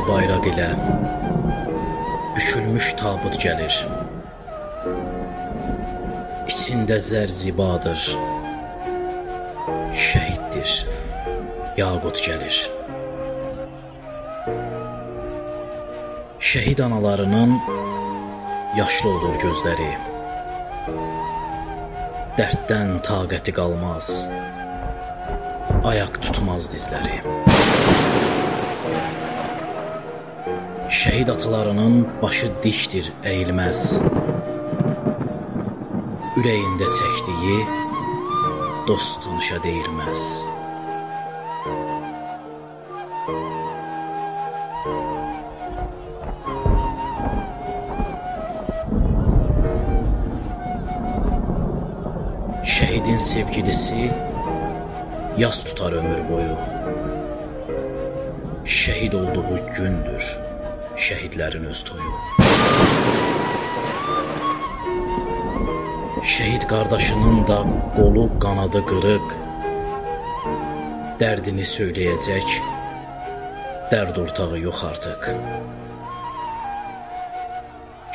Rəngli bayraq ilə bükülmüş tabut gəlir. İçində zərzibadır. Şəhiddir. Yaqut gəlir. Şəhid analarının yaşlı olur gözləri. Dərddən taqəti qalmaz. Ayaq tutmaz dizləri. Şəhid atalarının başı dikdir, əyilməz. Ürəyində çəkdiyi dost tanışa deyilməz. Şəhidin sevgilisi yas tutar ömür boyu. Şəhid olduğu gündür şəhidlərin öz toyu. Şəhid qardaşının da qolu, qanadı qırıq. Dərdini söyləyəcək dərd ortağı yox artıq.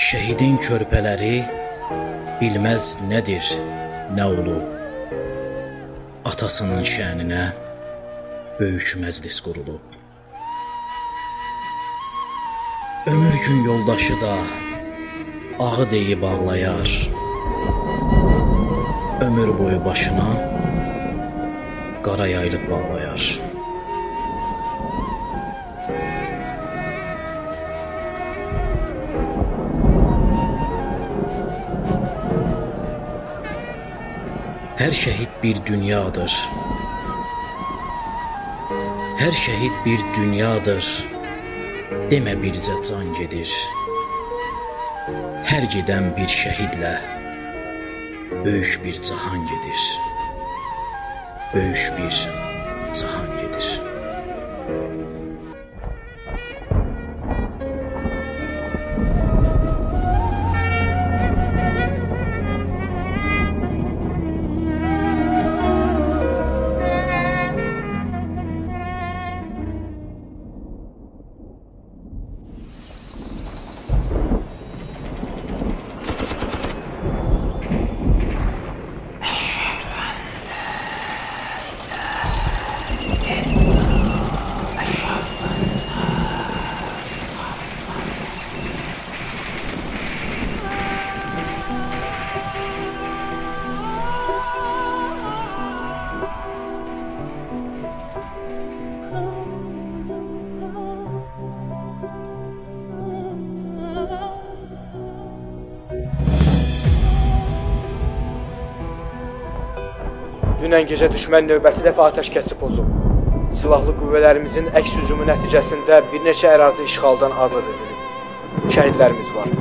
Şəhidin körpələri bilməz nədir, nə olub. Atasının şəninə böyük məclis qurulub. Ömür gün yoldaşı da ağı deyib ağlayar. Ömür boyu başına qara yaylıq bağlayar. Hər şəhid bir dünyadır. Hər şəhid bir dünyadır. Demə bircə can gedir. Hər gedən bir şəhidlə böyük bir cahan gedir. Böyük bir Dünən gecə düşmən növbəti dəfə atəşkəsi pozub. Silahlı qüvvələrimizin əks hücumu nəticəsində bir neçə ərazi işğaldan azad edilib. Şəhidlərimiz var.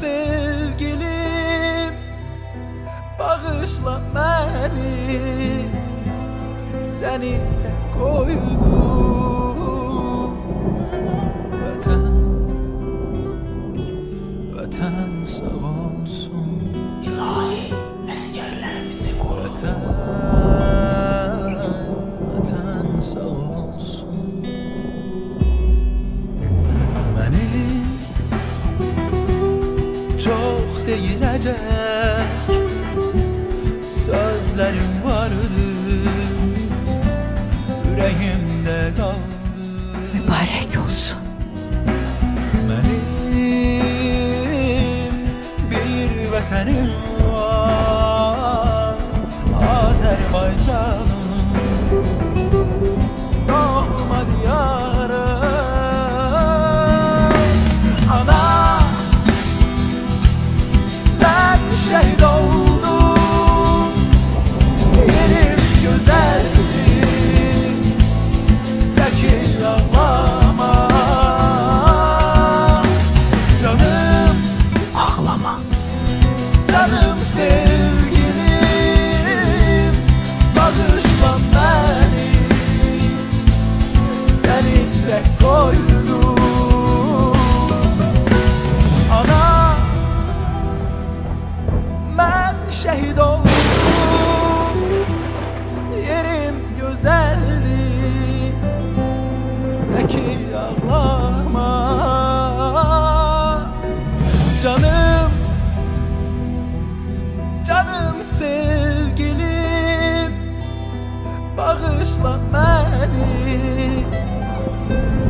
Sevgilim Bağışla beni. Seni tek koydum imagine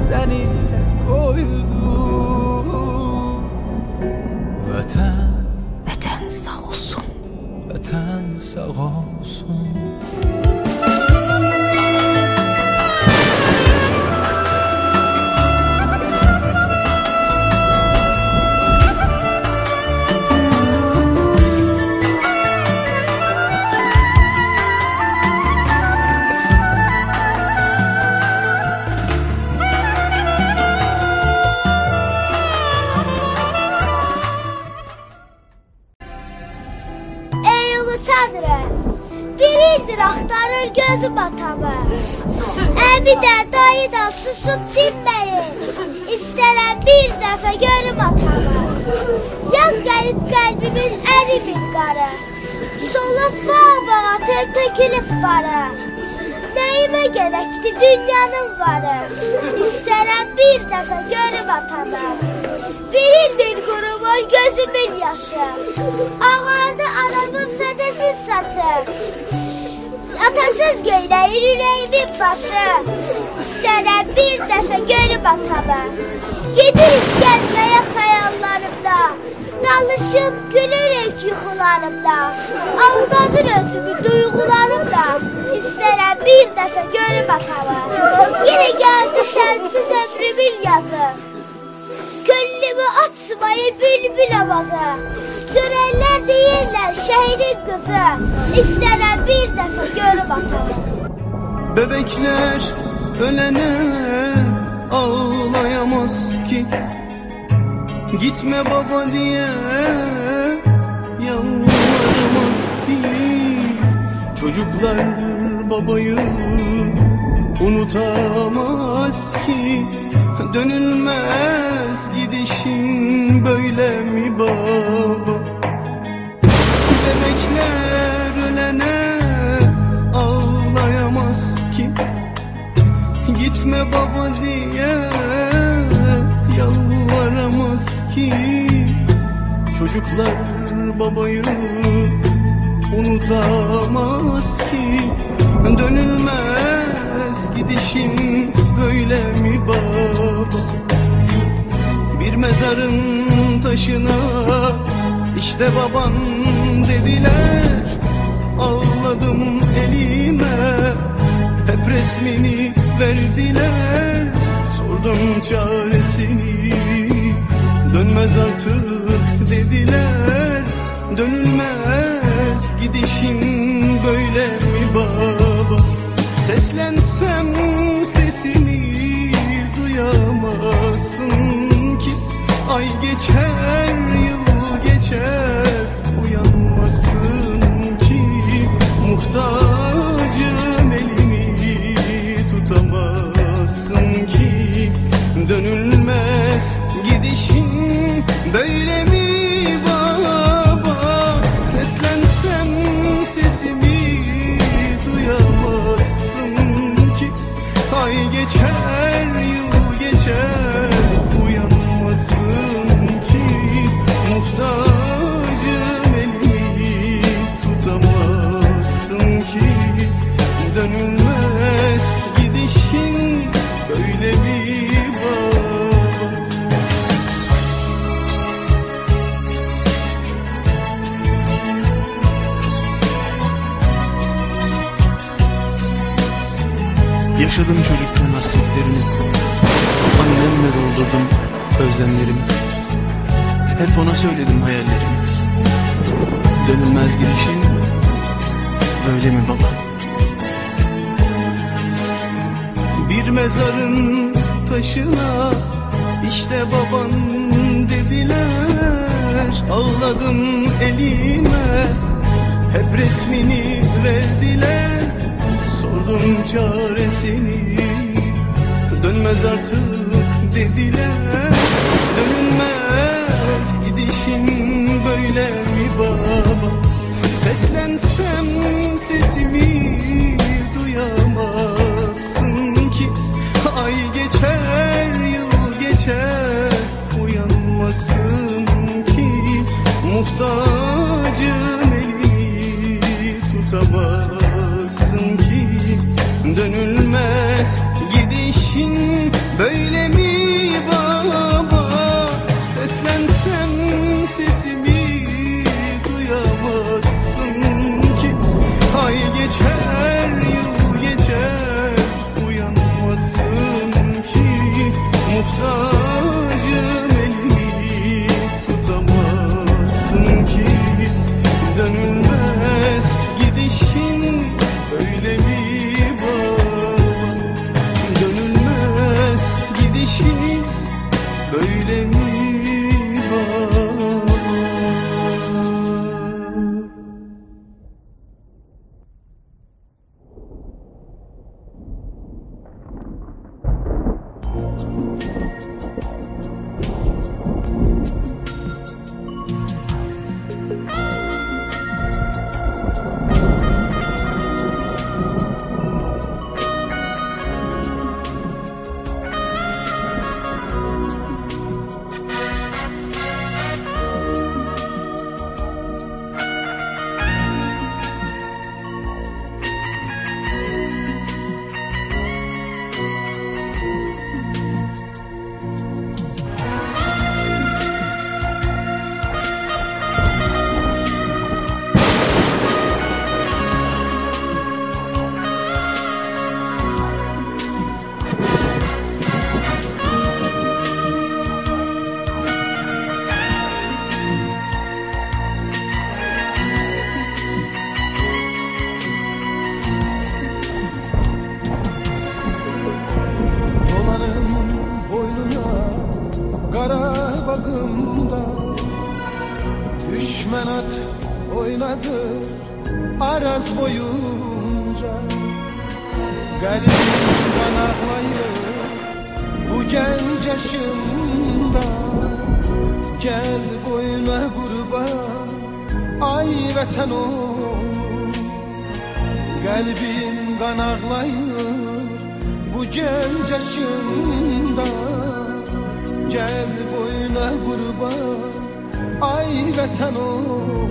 Seni tek koydum bir dəfə görüm atamı. Yaz gəlib qəlbimin ərimin qarı. Solub bağ-bağa tök tökülüb varı. Nəyimə gərəkdi dünyanın varı. İstərəm bir dəfə görüm atamı. Bir ildir qurumur gözümün yaşı. Ağardı anamın fədəsiz saçı. Atasız göynəyir ürəyimin başı. İstərəm bir dəfə görüm atamı. Gedirik gəlməyə xəyallarımda. Dalışıb gülürük yuxularımda. Aldadır özümü duyğularımda. İstərəm bir dəfə görüm atamı. Yenə gəldi sənsiz ömrümün yazı. Gönlümü açmayı bülbül avazı Görenler değiller şehidin kızı. İstenen bir defa görüp atamı Bebekler ölene ağlayamaz ki. Gitme baba diye yalvaramaz ki. Çocuklar babayı unutamaz ki. Dönülmez gidişin böyle mi baba Gitme baba diye yalvaramaz ki. Çocuklar babayı unutamaz ki. Dönülmez gidişin böyle mi baba? Bir mezarın taşına işte baban dediler. Ağladım elime hep resmini verdiler. Sordum çaresini. Dönmez artık dediler. Dönülmez. Gidişin böyle mi baba? Seslensem sesini duyamazsın ki. Ay geçer Hep ona söyledim hayallerimi. Dönülmez gidişin Böyle mi baba? Bir mezarın taşına işte baban dediler. Ağladım elime hep resmini verdiler. Sordum çaresini dönmez artık dediler. Dönülmez gidişin böyle mi baba? Seslensem sesimi duyamazsın ki. Ay geçer yıl geçer uyanmasın ki. Muhtacım elini tutamazsın ki. Dönülmez gidişin böyle dağlarımda Düşmen at oynadı araz boyunca. Kalbim kanaklayır bu genç yaşımda. Gel boyuna kurban ay vatan ol Kalbim kan ağlayır bu genç yaşımda Gel boyuna kurban ay vatan ol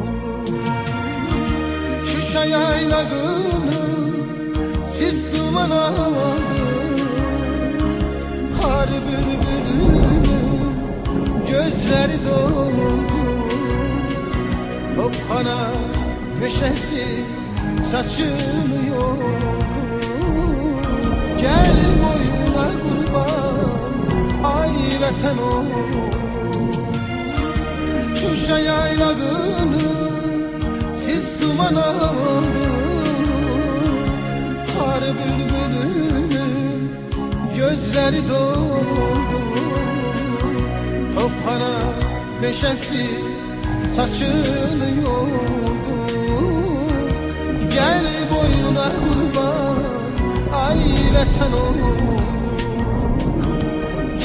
Şuşa yaylagını siz duman Kar bülbülünün gözleri doldu. Topxana meşesi saçını yordu. Gel boyuna ay vatan ol Şuşa yaylagını siz duman aldı Kar bülbülünün gözleri doldu. Topxana meşesi saçını yordu Gel boyuna kurban ay vatan ol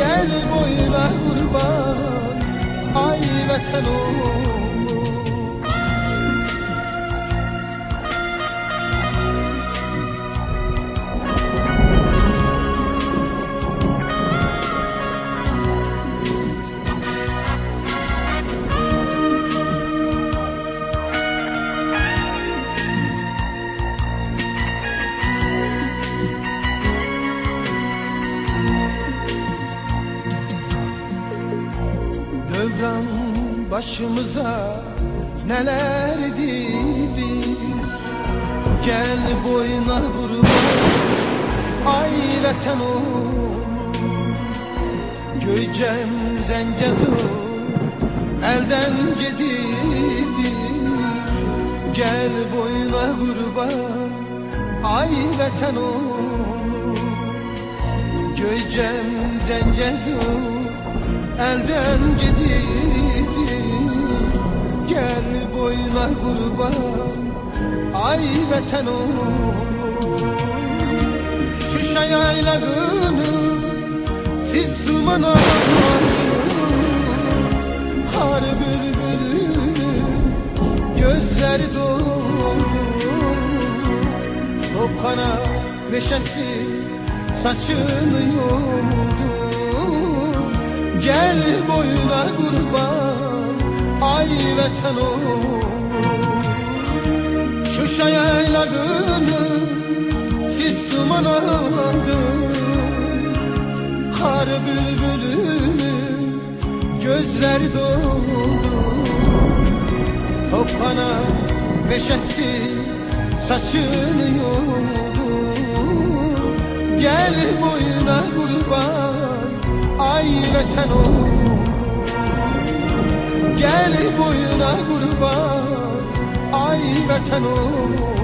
Gel boyuna kurban ay vatan ol ay vatan ol Göycem zencezur elden gididir Gel boyuna kurban. Ay vatan ol Göycem zencezur elden gididir Gel boyuna kurban. Ay vatan ol Şuşa yaylagını siz duman Kar bülbülünün gözleri doldu. Topkana meşesi saçını yoldu Gel boyuna kurban ay vatan ol Şuşa yaylagını siz duman aldı Kar bülbülünün gözleri doldu. Topkana meşesi saçını yoldu Gel boyuna kurban ay vatan ol Gel boyuna kurban ay vatan ol